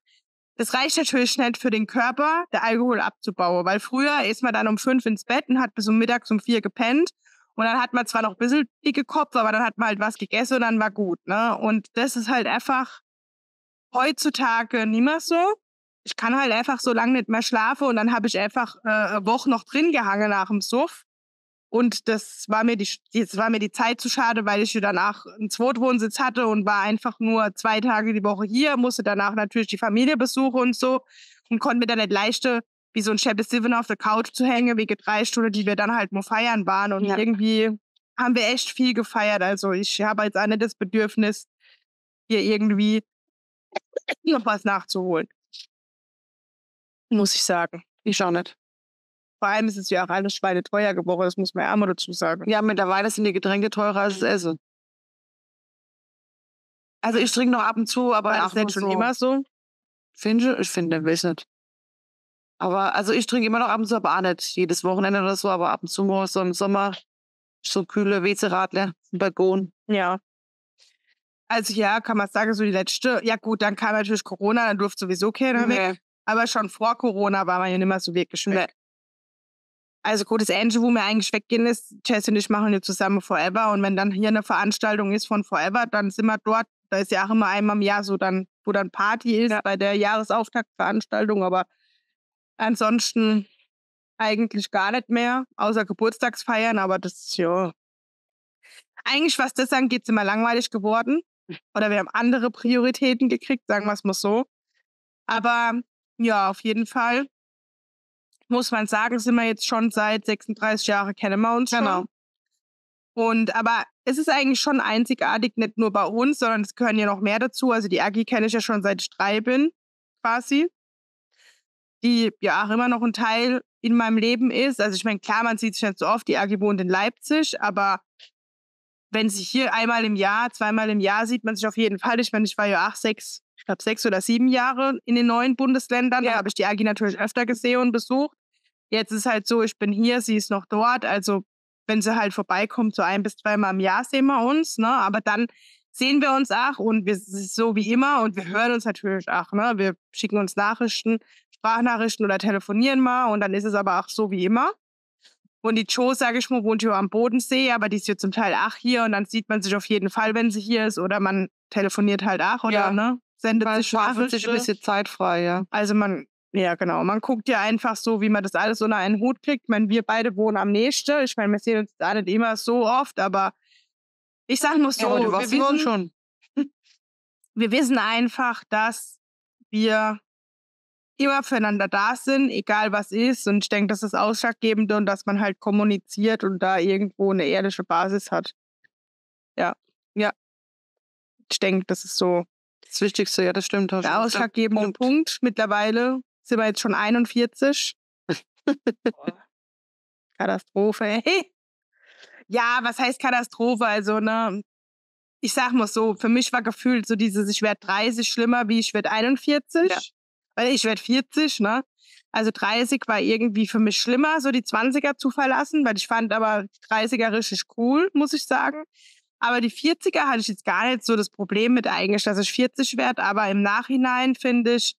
das reicht natürlich nicht für den Körper, der Alkohol abzubauen, weil früher ist man dann um fünf ins Bett und hat bis um mittags um vier gepennt. Und dann hat man zwar noch ein bisschen dicke Kopf, aber dann hat man halt was gegessen und dann war gut. Ne? Und das ist halt einfach heutzutage mehr so. Ich kann halt einfach so lange nicht mehr schlafen und dann habe ich einfach äh, eine Woche noch drin gehangen nach dem Suff. Und das war mir die, das war mir die Zeit zu schade, weil ich danach einen Zweitwohnsitz hatte und war einfach nur zwei Tage die Woche hier, musste danach natürlich die Familie besuchen und so und konnte mir dann nicht leichter wie so ein Shabby Steven auf der Couch zu hängen, wegen drei Stunden, die wir dann halt nur feiern waren. Und ja. irgendwie haben wir echt viel gefeiert. Also ich habe jetzt auch nicht das Bedürfnis, hier irgendwie noch was nachzuholen. Muss ich sagen. Ich auch nicht. Vor allem ist es ja auch alles Schweine teuer geworden, das muss man ja immer dazu sagen. Ja, mittlerweile sind die Getränke teurer als das Essen. Also ich trinke noch ab und zu, aber das ist nicht schon so. immer so. Finde ich? finde, weiß nicht. Aber also ich trinke immer noch ab und zu, aber auch nicht jedes Wochenende oder so, aber ab und zu mal so im Sommer so kühle WC-Radler, Balkon. Ja. Also ja, kann man sagen, so die letzte. Ja gut, dann kam natürlich Corona, dann durfte sowieso keiner nee. weg. Aber schon vor Corona war man ja nicht mehr so wirklich weg. Also gut, das Einzige, wo wir eigentlich weggehen ist, Jess und ich machen ja zusammen Forever. Und wenn dann hier eine Veranstaltung ist von Forever, dann sind wir dort. Da ist ja auch immer einmal im Jahr so dann, wo dann Party ist ja. bei der Jahresauftaktveranstaltung. Aber ansonsten eigentlich gar nicht mehr, außer Geburtstagsfeiern. Aber das ist ja eigentlich, was das angeht, ist immer langweilig geworden. Oder wir haben andere Prioritäten gekriegt, sagen wir es mal so. Aber ja, auf jeden Fall muss man sagen, sind wir jetzt schon seit 36 Jahren kennen wir uns genau. schon. Und aber es ist eigentlich schon einzigartig, nicht nur bei uns, sondern es gehören ja noch mehr dazu. Also die Agi kenne ich ja schon seit ich drei bin, quasi. Die ja auch immer noch ein Teil in meinem Leben ist. Also ich meine, klar, man sieht sich nicht so oft, die Agi wohnt in Leipzig, aber wenn sich hier einmal im Jahr, zweimal im Jahr sieht man sich auf jeden Fall. Ich meine, ich war ja acht, sechs, ich glaube sechs oder sieben Jahre in den neuen Bundesländern. Ja. Da habe ich die Agi natürlich öfter gesehen und besucht. Jetzt ist halt so, ich bin hier, sie ist noch dort. Also wenn sie halt vorbeikommt, so ein bis zweimal im Jahr sehen wir uns. Ne? Aber dann sehen wir uns auch und wir sind so wie immer und wir hören uns natürlich auch. Ne? Wir schicken uns Nachrichten, Sprachnachrichten oder telefonieren mal und dann ist es aber auch so wie immer. Und die Joe, sage ich mal, wohnt ja am Bodensee, aber die ist ja zum Teil auch hier und dann sieht man sich auf jeden Fall, wenn sie hier ist oder man telefoniert halt auch oder ja. ne? Sendet man sich sich ein bisschen Zeit frei, ja. Also man, ja genau, man guckt ja einfach so, wie man das alles unter einen Hut kriegt. Ich meine, wir beide wohnen am nächsten. Ich meine, wir sehen uns da nicht immer so oft, aber ich sag nur so, ja, wir wissen schon. Wir wissen einfach, dass wir immer füreinander da sind, egal was ist. Und ich denke, das ist ausschlaggebend und dass man halt kommuniziert und da irgendwo eine ehrliche Basis hat. Ja, ja. Ich denke, das ist so das Wichtigste, ja, das stimmt. Der ausschlaggebende Punkt. Punkt. Mittlerweile sind wir jetzt schon 41. Katastrophe. Hey. Ja, was heißt Katastrophe? Also, ne, ich sag mal so, für mich war gefühlt so dieses, ich werde 30 schlimmer wie ich werde 41. Ja weil ich werde 40, ne? Also 30 war irgendwie für mich schlimmer, so die 20er zu verlassen, weil ich fand aber 30er richtig cool, muss ich sagen. Aber die 40er hatte ich jetzt gar nicht so das Problem mit eigentlich, dass ich 40 werde. Aber im Nachhinein finde ich,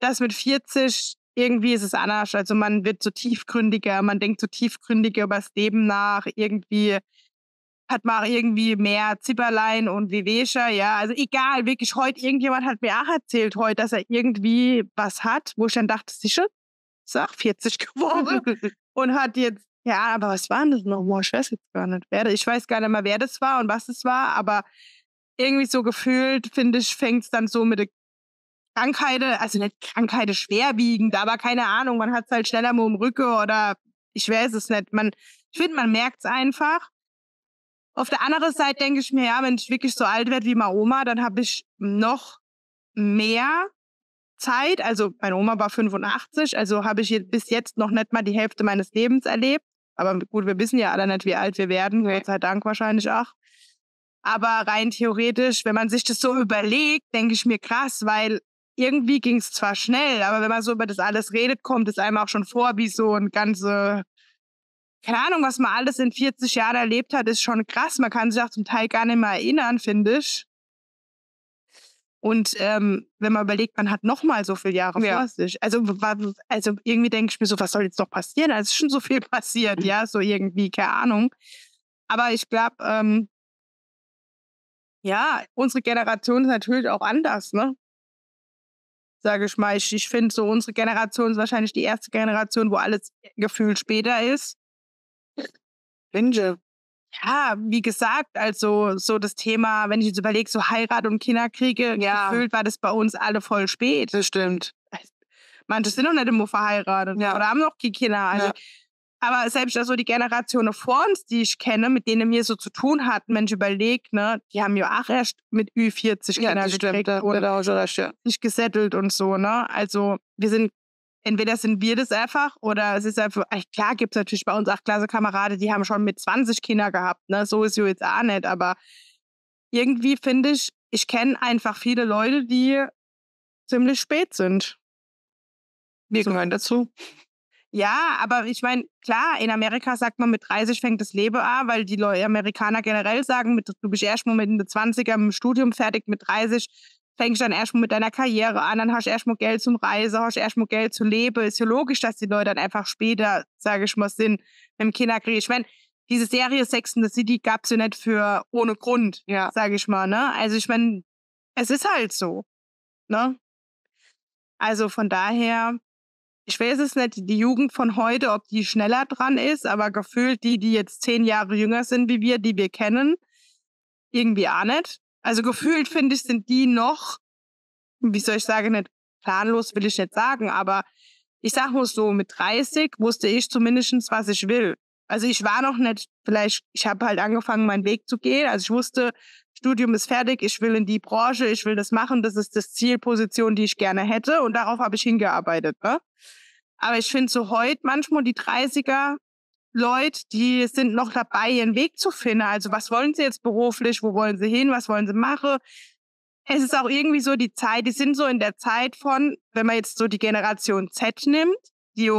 dass mit 40 irgendwie ist es anders. Also man wird so tiefgründiger, man denkt so tiefgründiger über das Leben nach. Irgendwie hat man irgendwie mehr Zipperlein und Wehwehscher. Ja, also egal, wirklich heute, irgendjemand hat mir auch erzählt heute, dass er irgendwie was hat, wo ich dann dachte, sicher, sag 40 geworden und hat jetzt ja, aber was war denn das nochmal? Ich weiß jetzt gar nicht. Wer, ich weiß gar nicht mehr, wer das war und was es war, aber irgendwie so gefühlt, finde ich, fängt es dann so mit der Krankheit, also nicht Krankheit schwerwiegend, aber keine Ahnung, man hat es halt schneller mal im Rücken oder ich weiß es nicht. Man, ich finde, man merkt es einfach. Auf der anderen Seite denke ich mir, ja, wenn ich wirklich so alt werde wie meine Oma, dann habe ich noch mehr Zeit. Also meine Oma war 85, also habe ich bis jetzt noch nicht mal die Hälfte meines Lebens erlebt. Aber gut, wir wissen ja alle nicht, wie alt wir werden, Gott sei Dank wahrscheinlich auch. Aber rein theoretisch, wenn man sich das so überlegt, denke ich mir krass, weil irgendwie ging es zwar schnell, aber wenn man so über das alles redet, kommt es einem auch schon vor, wie so ein ganze, keine Ahnung, was man alles in 40 Jahren erlebt hat, ist schon krass. Man kann sich auch zum Teil gar nicht mehr erinnern, finde ich. Und ähm, wenn man überlegt, man hat noch mal so viele Jahre ja. vor sich. Also, also irgendwie denke ich mir so, was soll jetzt noch passieren? Also es ist schon so viel passiert, ja, so irgendwie, keine Ahnung. Aber ich glaube, ähm, ja, unsere Generation ist natürlich auch anders, ne? Sage ich mal. Ich, ich finde so, unsere Generation ist wahrscheinlich die erste Generation, wo alles gefühlt später ist. Finde ja, wie gesagt, also so das Thema, wenn ich jetzt überlege, so Heirat und Kinderkriege, ja. gefühlt war das bei uns alle voll spät. Das stimmt. Manche sind noch nicht immer verheiratet ja. oder haben noch keine Kinder. Also, ja. Aber selbst also die Generation vor uns, die ich kenne, mit denen wir so zu tun hatten, wenn ich überlege, ne, die haben ja auch erst mit Ü40 Kinder ja, gekriegt stimmt, und sich gesettelt und so. Ne? Also wir sind entweder sind wir das einfach oder es ist einfach, klar gibt es natürlich bei uns acht Klassenkameraden, die haben schon mit 20 Kinder gehabt, ne? So ist es jetzt auch nicht, aber irgendwie finde ich, ich kenne einfach viele Leute, die ziemlich spät sind. Wir gehören dazu. Ja, aber ich meine, klar, in Amerika sagt man, mit 30 fängt das Leben an, weil die Amerikaner generell sagen, mit, du bist erst mal mit den 20er im Studium fertig, mit 30 fängst dann erstmal mit deiner Karriere an, dann hast du erstmal Geld zum Reisen, hast du erstmal Geld zu leben. Ist ja logisch, dass die Leute dann einfach später, sage ich mal, sind mit dem Kinderkrieg. Ich meine, diese Serie Sex in the City gab es ja nicht für ohne Grund, ja. sage ich mal. Ne? Also ich meine, es ist halt so. Ne? Also von daher, ich weiß es nicht, die Jugend von heute, ob die schneller dran ist, aber gefühlt die, die jetzt zehn Jahre jünger sind wie wir, die wir kennen, irgendwie auch nicht. Also gefühlt finde ich, sind die noch, wie soll ich sagen, nicht planlos will ich nicht sagen, aber ich sag mal so, mit 30 wusste ich zumindest, was ich will. Also ich war noch nicht, vielleicht, ich habe halt angefangen, meinen Weg zu gehen. Also ich wusste, Studium ist fertig, ich will in die Branche, ich will das machen, das ist das Zielposition, die ich gerne hätte und darauf habe ich hingearbeitet. Ne? Aber ich finde so heute manchmal die 30er, Leute, die sind noch dabei, ihren Weg zu finden. Also was wollen sie jetzt beruflich? Wo wollen sie hin? Was wollen sie machen? Es ist auch irgendwie so die Zeit, die sind so in der Zeit von, wenn man jetzt so die Generation Z nimmt, die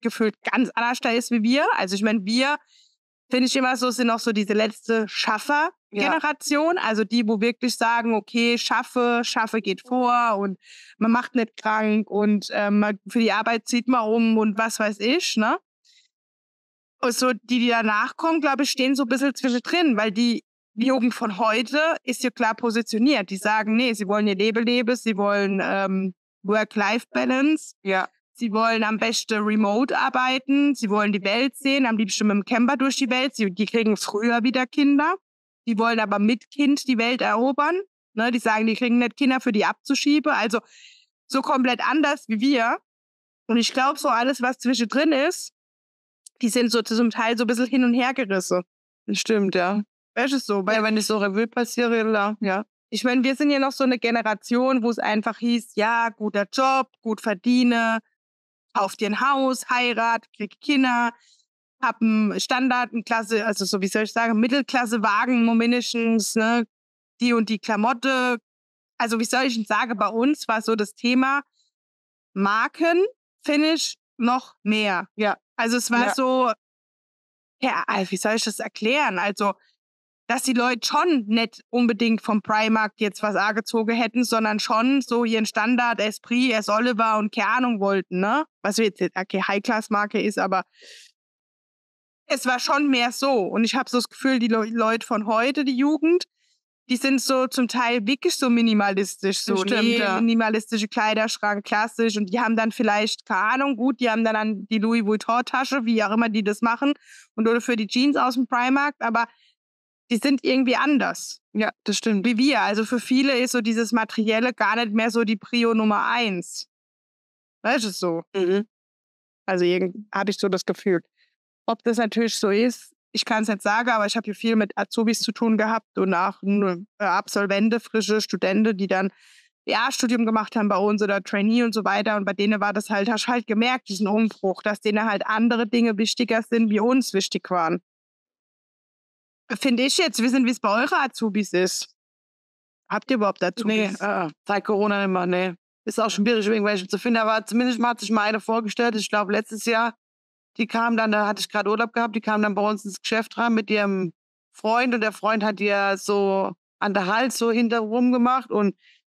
gefühlt ganz anders da ist wie wir. Also ich meine, wir, finde ich immer so, sind auch so diese letzte Schaffer-Generation. Ja. Also die, wo wirklich sagen, okay, schaffe, schaffe geht vor und man macht nicht krank und ähm, für die Arbeit zieht man um und was weiß ich, ne? So die, die danach kommen, glaube ich, stehen so ein bisschen zwischendrin, weil die Jugend von heute ist ja klar positioniert. Die sagen, nee, sie wollen ihr Leben leben, sie wollen ähm, Work-Life-Balance. Ja. Sie wollen am besten remote arbeiten, sie wollen die Welt sehen, am liebsten mit dem Camper durch die Welt. Sie, die kriegen früher wieder Kinder. Die wollen aber mit Kind die Welt erobern. Ne, die sagen, die kriegen nicht Kinder für die abzuschieben. Also so komplett anders wie wir. Und ich glaube, so alles, was zwischendrin ist, die sind so zum Teil so ein bisschen hin und her gerissen. Das stimmt, ja. Weißt du so? Weil, ja, wenn ich so Revue passiere, ja. Ich meine, wir sind ja noch so eine Generation, wo es einfach hieß, ja, guter Job, gut verdiene, kauf dir ein Haus, heirat, krieg Kinder, hab einen Standard, eine Klasse, also so wie soll ich sagen, Mittelklasse-Wagen, mindestens, ne, die und die Klamotte. Also wie soll ich denn sagen, bei uns war so das Thema Marken, Finish, noch mehr. Ja. Also es war ja. so, ja, wie soll ich das erklären? Also dass die Leute schon nicht unbedingt vom Primark jetzt was angezogen hätten, sondern schon so ihren Standard Esprit, es Oliver und keine Ahnung wollten, ne? Was jetzt okay, High-Class-Marke ist, aber es war schon mehr so. Und ich habe so das Gefühl, die Le Leute von heute, die Jugend, die sind so zum Teil wirklich so minimalistisch, so Stimmt, nee, ja. minimalistische Kleiderschrank, klassisch. Und die haben dann vielleicht, keine Ahnung, gut, die haben dann an die Louis Vuitton-Tasche, wie auch immer die das machen, und oder für die Jeans aus dem Primark, aber die sind irgendwie anders. Ja, das stimmt. Wie wir. Also für viele ist so dieses Materielle gar nicht mehr so die Prio Nummer eins. Weißt du so? Mhm. Also habe ich so das Gefühl. Ob das natürlich so ist, ich kann es nicht sagen, aber ich habe hier viel mit Azubis zu tun gehabt und auch äh, Absolvente, frische Studenten, die dann Ja-Studium gemacht haben bei uns oder Trainee und so weiter. Und bei denen war das halt, hast du halt gemerkt, diesen Umbruch, dass denen halt andere Dinge wichtiger sind, wie uns wichtig waren. Finde ich jetzt, wissen, wie es bei euren Azubis ist. Habt ihr überhaupt Nee, Azubis? äh, seit Corona nicht mehr, nee. Ist auch schon schwierig, irgendwelche zu finden, aber zumindest mal hat sich mal eine vorgestellt. Ich glaube, letztes Jahr, die kam dann, da hatte ich gerade Urlaub gehabt, die kam dann bei uns ins Geschäft rein mit ihrem Freund und der Freund hat ihr so an der Hals so hinterrum gemacht und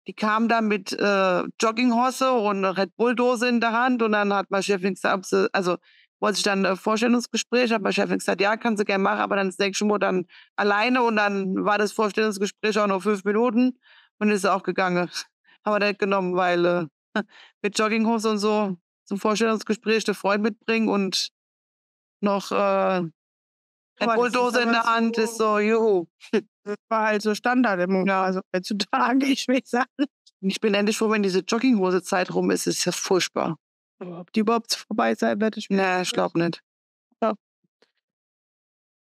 die kam dann mit äh, Jogginghose und Red Bull-Dose in der Hand und dann hat mein Chefin gesagt, also wollte ich dann ein Vorstellungsgespräch, hat mein Chefin gesagt, ja, kannst du gerne machen, aber dann ist der nächste Mal dann alleine und dann war das Vorstellungsgespräch auch noch fünf Minuten und ist auch gegangen. Haben wir nicht genommen, weil äh, mit Jogginghose und so zum Vorstellungsgespräch den Freund mitbringen und noch äh, das Bull-Dose in der Hand so- ist so, juhu. Das war halt so Standard im Moment. Also heutzutage, ich will sagen. Ich bin endlich froh, wenn diese Jogginghose-Zeit rum ist. ist ja furchtbar. Aber Ob die überhaupt vorbei sein wird, ich Nee, ich glaube nicht.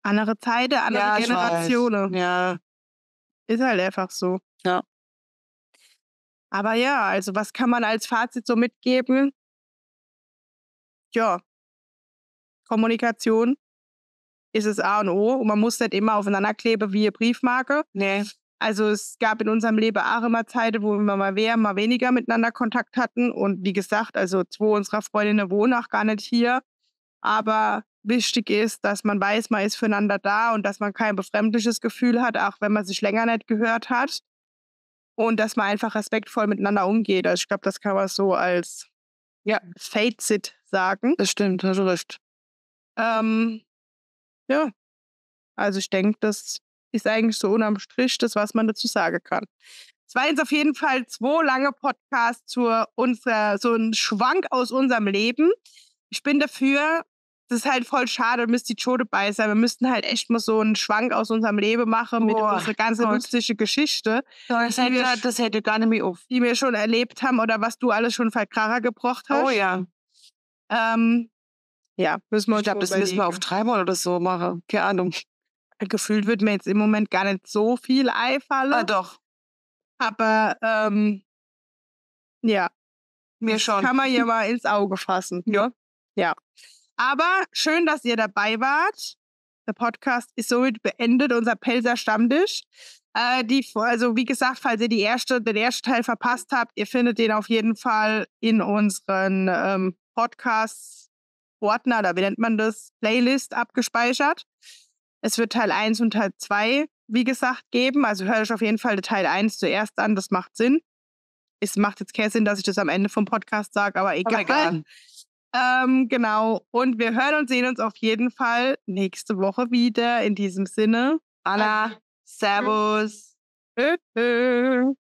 Andere Zeiten, andere Ja. Generationen. Ja, Ist halt einfach so. Ja. Aber ja, also was kann man als Fazit so mitgeben? Ja, Kommunikation ist es A und O und man muss nicht immer aufeinander kleben wie eine Briefmarke. nee. Also es gab in unserem Leben auch immer Zeiten, wo wir mal mehr, mal weniger miteinander Kontakt hatten. Und wie gesagt, also zwei unserer Freundinnen wohnen auch gar nicht hier. Aber wichtig ist, dass man weiß, man ist füreinander da und dass man kein befremdliches Gefühl hat, auch wenn man sich länger nicht gehört hat. Und dass man einfach respektvoll miteinander umgeht. Also ich glaube, das kann man so als Ja. Fazit sagen. Das stimmt, hast du recht. Ähm, ja, also ich denke, das ist eigentlich so unterm Strich das, was man dazu sagen kann. Es war jetzt auf jeden Fall zwei lange Podcasts zu unserer, so ein Schwank aus unserem Leben. Ich bin dafür, das ist halt voll schade, müsste die Show dabei sein. Wir müssten halt echt mal so einen Schwank aus unserem Leben machen mit Boah, unserer ganzen Gott. lustige Geschichte, Das Die wir hätte, das hätte gar nicht mehr auf. die wir schon erlebt haben oder was du alles schon für Kracher gebracht hast. Oh ja. Ähm, ja, müssen wir uns Ich glaube, das müssen wir auf dreimal oder so machen. Keine Ahnung. gefühlt wird mir jetzt im Moment gar nicht so viel einfallen. Ah, doch. Aber ähm, ja, Mir schon. kann man hier mal ins Auge fassen. Ja. Ja. Aber schön, dass ihr dabei wart. Der Podcast ist somit beendet, unser Pelzer Stammtisch. Äh, die, also wie gesagt, falls ihr die erste, den ersten Teil verpasst habt, ihr findet den auf jeden Fall in unseren ähm, Podcasts-Ordner, oder wie nennt man das, Playlist abgespeichert. Es wird Teil 1 und Teil 2, wie gesagt, geben. Also hört euch auf jeden Fall Teil 1 zuerst an, das macht Sinn. Es macht jetzt keinen Sinn, dass ich das am Ende vom Podcast sage, aber egal. Aber egal. Ähm, genau. Und wir hören und sehen uns auf jeden Fall nächste Woche wieder. In diesem Sinne. Anna, Servus. Tschö.